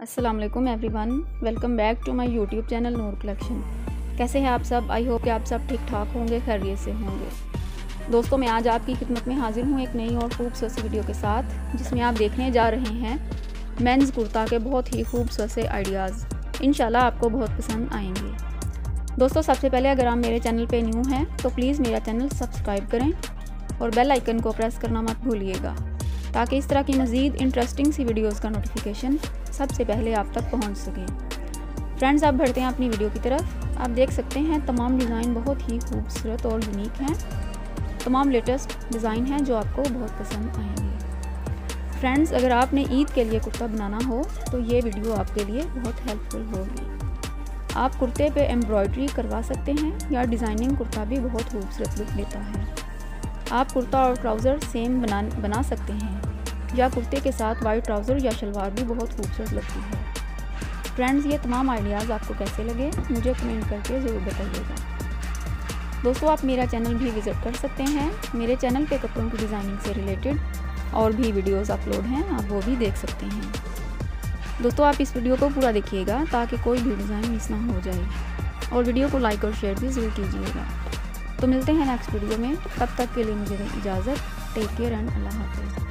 अस्सलाम वालेकुम everyone welcome back to my YouTube channel Noor collection कैसे हैं आप सब? आई होप कि आप सब ठीक ठाक होंगे, खैरियत से होंगे। दोस्तों, मैं आज आपकी खिदमत में हाजिर हूँ एक नई और खूबसूरत वीडियो के साथ, जिसमें आप देखने जा रहे हैं मेंस कुर्ता के बहुत ही खूबसूरत से आइडियाज़ इन आपको बहुत पसंद आएँगे। दोस्तों, सबसे पहले अगर आप मेरे चैनल पर न्यू हैं तो प्लीज़ मेरा चैनल सब्सक्राइब करें और बेल आइकन को प्रेस करना मत भूलिएगा। ताकि इस तरह की मज़ीद इंटरेस्टिंग सी वीडियोज़ का नोटिफिकेशन सबसे पहले आप तक पहुँच सके। फ्रेंड्स आप बढ़ते हैं अपनी वीडियो की तरफ़। आप देख सकते हैं तमाम डिज़ाइन बहुत ही खूबसूरत और यूनिक हैं। तमाम लेटेस्ट डिज़ाइन हैं जो आपको बहुत पसंद आएँगे। फ्रेंड्स अगर आपने ईद के लिए कुर्ता बनाना हो तो ये वीडियो आपके लिए बहुत हेल्पफुल होगी। आप कुर्ते पे एम्ब्रॉयडरी करवा सकते हैं या डिज़ाइनिंग कुर्ता भी बहुत खूबसूरत लुक देता है। आप कुर्ता और ट्राउज़र सेम बना बना सकते हैं। या कुर्ते के साथ वाइट ट्राउज़र या शलवार भी बहुत खूबसूरत लगती है। फ्रेंड्स, ये तमाम आइडियाज़ आपको कैसे लगे, मुझे कमेंट करके ज़रूर बताइएगा। दोस्तों, आप मेरा चैनल भी विज़िट कर सकते हैं। मेरे चैनल पे कपड़ों की डिज़ाइनिंग से रिलेटेड और भी वीडियोस अपलोड हैं, आप वो भी देख सकते हैं। दोस्तों, आप इस वीडियो को पूरा देखिएगा ताकि कोई भी डिज़ाइन मिस ना हो जाए। और वीडियो को लाइक और शेयर भी ज़रूर कीजिएगा। तो मिलते हैं नेक्स्ट वीडियो में। तब तक के लिए मुझे इजाज़त। टेक केयर एंड अल्लाह हाफ़